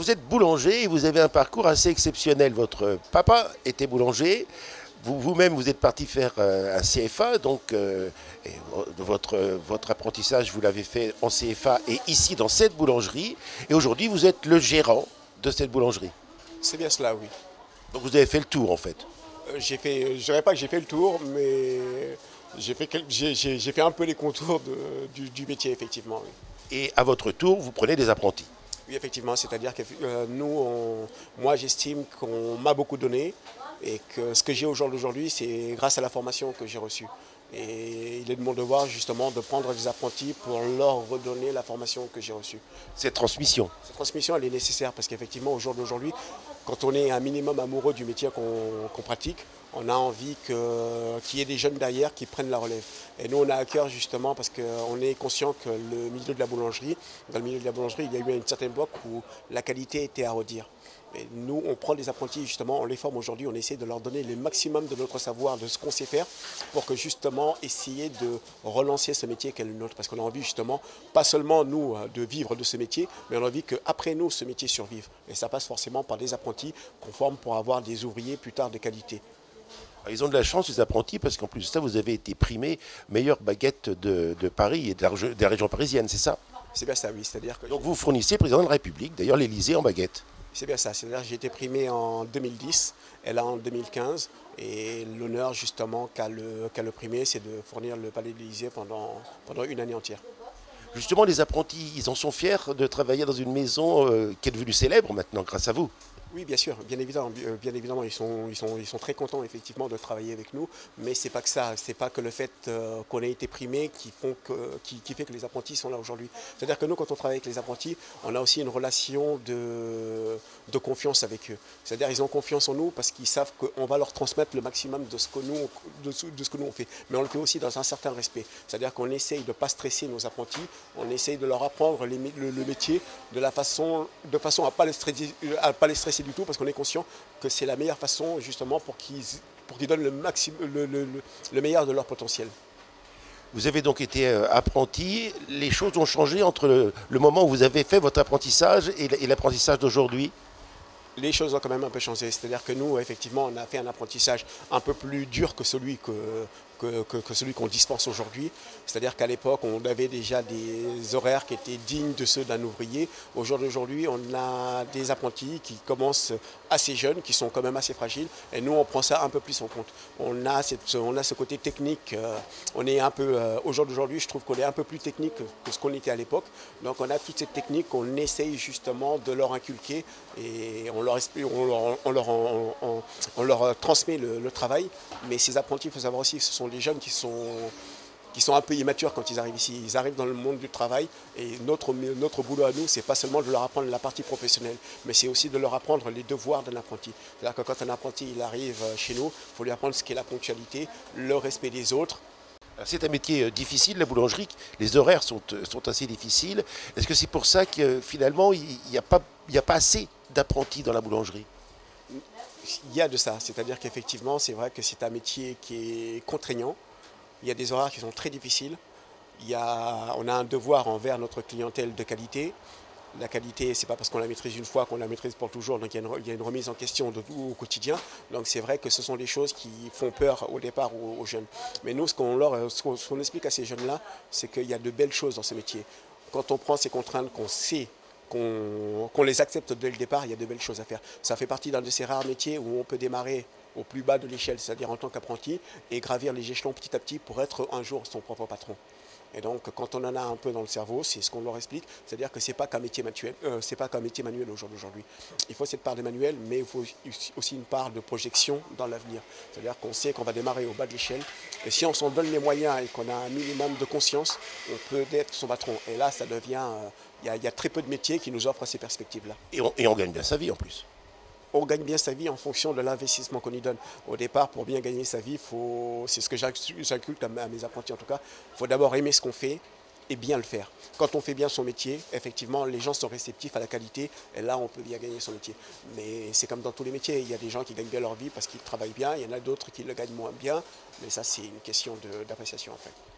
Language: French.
vous êtes boulanger et vous avez un parcours assez exceptionnel. Votre papa était boulanger. Vous-même, vous, êtes parti faire euh, un CFA, donc euh, votre, votre apprentissage, vous l'avez fait en CFA et ici dans cette boulangerie. Et aujourd'hui, vous êtes le gérant de cette boulangerie. C'est bien cela, oui. Donc vous avez fait le tour en fait euh, J'ai fait, je dirais pas que j'ai fait le tour, mais j'ai fait, j'ai, fait un peu les contours du, métier, effectivement. Et à votre tour, vous prenez des apprentis Oui, effectivement, c'est-à-dire que nous, moi j'estime qu'on m'a beaucoup donné. Et que ce que j'ai au jour d'aujourd'hui, c'est grâce à la formation que j'ai reçue. Et il est de mon devoir justement de prendre des apprentis pour leur redonner la formation que j'ai reçue. Cette transmission Cette transmission, elle est nécessaire parce qu'effectivement, au jour d'aujourd'hui, quand on est un minimum amoureux du métier qu'on pratique, on a envie qu'il y ait des jeunes derrière qui prennent la relève. Et nous, on a à cœur justement parce qu'on est conscient que le milieu de la boulangerie, dans le milieu de la boulangerie, il y a eu une certaine époque où la qualité était à redire. Et nous, on prend des apprentis, justement, on les forme aujourd'hui, on essaie de leur donner le maximum de notre savoir, de ce qu'on sait faire, pour que justement, essayer de relancer ce métier qu'est le nôtre. Parce qu'on a envie justement, pas seulement nous, de vivre de ce métier, mais on a envie qu'après nous, ce métier survive. Et ça passe forcément par des apprentis qu'on forme pour avoir des ouvriers plus tard de qualité. Ils ont de la chance, les apprentis, parce qu'en plus de ça, vous avez été primé meilleure baguette de, Paris et de la, région parisienne, c'est ça? C'est bien ça, oui. C'est-à-dire que... Donc vous fournissez, président de la République, d'ailleurs l'Élysée en baguette c'est bien ça, c'est-à-dire j'ai été primé en 2010, et là en 2015, et l'honneur justement qu'a le, primé, c'est de fournir le Palais de l'Élysée pendant, pendant une année entière. Justement, les apprentis, ils en sont fiers de travailler dans une maison euh, qui est devenue célèbre maintenant grâce à vous. Oui, bien sûr, bien évidemment, euh, bien évidemment ils, sont, ils, sont, ils sont très contents effectivement de travailler avec nous, mais c'est pas que ça, c'est pas que le fait euh, qu'on ait été primé qui, font qui, fait que les apprentis sont là aujourd'hui. C'est-à-dire que nous, quand on travaille avec les apprentis, on a aussi une relation de, de confiance avec eux. C'est-à-dire qu'ils ont confiance en nous parce qu'ils savent qu'on va leur transmettre le maximum de ce, que nous, de, ce que nous on fait. Mais on le fait aussi dans un certain respect. C'est-à-dire qu'on essaye de ne pas stresser nos apprentis, on essaye de leur apprendre le, métier de, la façon, de façon à pas, pas les stresser du tout parce qu'on est conscient que c'est la meilleure façon justement pour qu'ils pour qu'ils donnent le, maximum, le, meilleur de leur potentiel. Vous avez donc été euh, apprenti. Les choses ont changé entre le, moment où vous avez fait votre apprentissage et l'apprentissage d'aujourd'hui? Les choses ont quand même un peu changé. C'est-à-dire que nous, effectivement, on a fait un apprentissage un peu plus dur que celui que, que, celui qu'on dispense aujourd'hui. C'est-à-dire qu'à l'époque, on avait déjà des horaires qui étaient dignes de ceux d'un ouvrier. Aujourd'hui, on a des apprentis qui commencent assez jeunes, qui sont quand même assez fragiles. Et nous, on prend ça un peu plus en compte. On a, on a ce côté technique. Euh, on est un peu, euh, je trouve qu'on est un peu plus technique que ce qu'on était à l'époque. Donc, on a toute cette technique qu'on essaye justement de leur inculquer et on leur, transmet le, le, travail. Mais ces apprentis, il faut savoir aussi que ce sont des jeunes qui sont, qui sont un peu immatures quand ils arrivent ici. Ils arrivent dans le monde du travail et notre, notre boulot à nous, c'est pas seulement de leur apprendre la partie professionnelle, mais c'est aussi de leur apprendre les devoirs d'un apprenti. C'est-à-dire que quand un apprenti il arrive chez nous, il faut lui apprendre ce qu'est la ponctualité, le respect des autres, c'est un métier euh, difficile, la boulangerie. Les horaires sont, euh, sont assez difficiles. Est-ce que c'est pour ça que euh, finalement, il n'y a, a pas assez d'apprentis dans la boulangerie? Il y a de ça. C'est-à-dire qu'effectivement, c'est vrai que c'est un métier qui est contraignant. Il y a des horaires qui sont très difficiles. Il y a, on a un devoir envers notre clientèle de qualité. La qualité, c'est pas parce qu'on la maîtrise une fois qu'on la maîtrise pour toujours, donc il y a une, remise en question de, au quotidien. Donc c'est vrai que ce sont des choses qui font peur au départ aux, jeunes. Mais nous, ce qu'on leur, ce qu'on explique à ces jeunes-là, c'est qu'il y a de belles choses dans ce métier. Quand on prend ces contraintes, qu'on sait qu'on les accepte dès le départ, il y a de belles choses à faire. Ça fait partie d'un de ces rares métiers où on peut démarrer au plus bas de l'échelle, c'est-à-dire en tant qu'apprenti, et gravir les échelons petit à petit pour être un jour son propre patron. Et donc, quand on en a un peu dans le cerveau, c'est ce qu'on leur explique, c'est-à-dire que ce n'est pas qu'un métier, manuel, euh, métier manuel aujourd'hui. Il faut cette part de manuel, mais il faut aussi une part de projection dans l'avenir. C'est-à-dire qu'on sait qu'on va démarrer au bas de l'échelle, et si on s'en donne les moyens et qu'on a un minimum de conscience, on peut être son patron. Et là, ça devient... Euh, il y, a très peu de métiers qui nous offrent ces perspectives-là. Et on gagne bien sa vie en plus on gagne bien sa vie en fonction de l'investissement qu'on y donne. Au départ, pour bien gagner sa vie, c'est ce que j'inculte à mes apprentis en tout cas, il faut d'abord aimer ce qu'on fait et bien le faire. Quand on fait bien son métier, effectivement, les gens sont réceptifs à la qualité et là, on peut bien gagner son métier. Mais c'est comme dans tous les métiers, il y a des gens qui gagnent bien leur vie parce qu'ils travaillent bien, il y en a d'autres qui le gagnent moins bien, mais ça, c'est une question d'appréciation en fait.